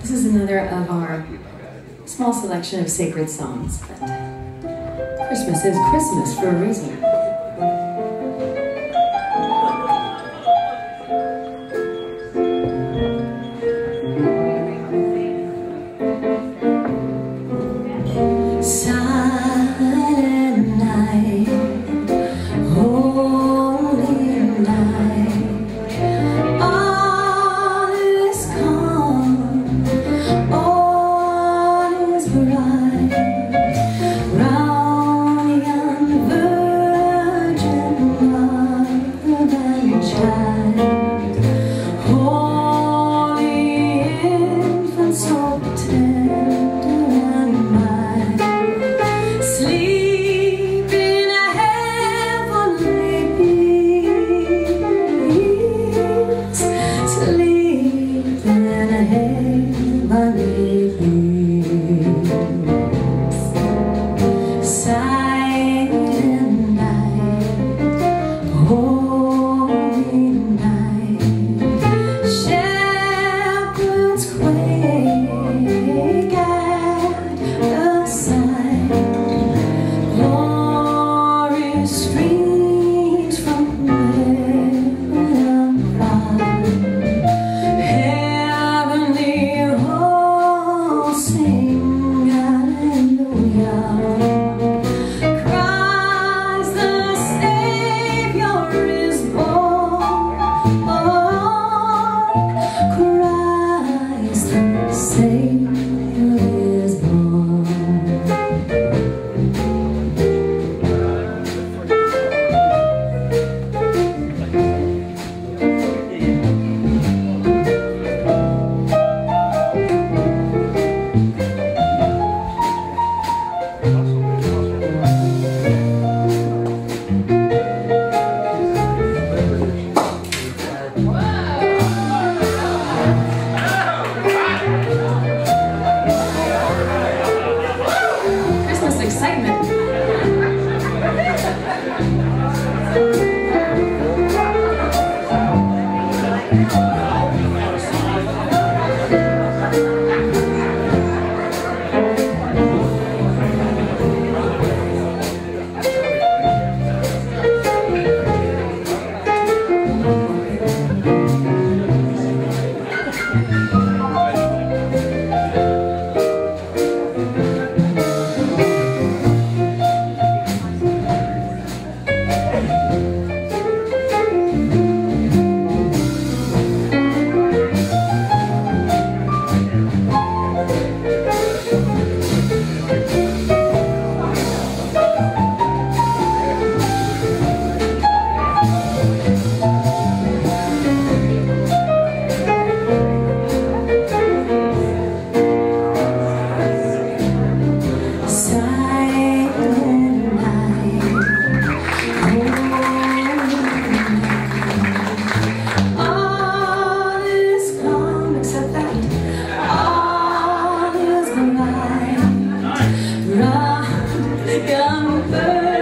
This is another of our small selection of sacred songs. But Christmas is Christmas for a reason. the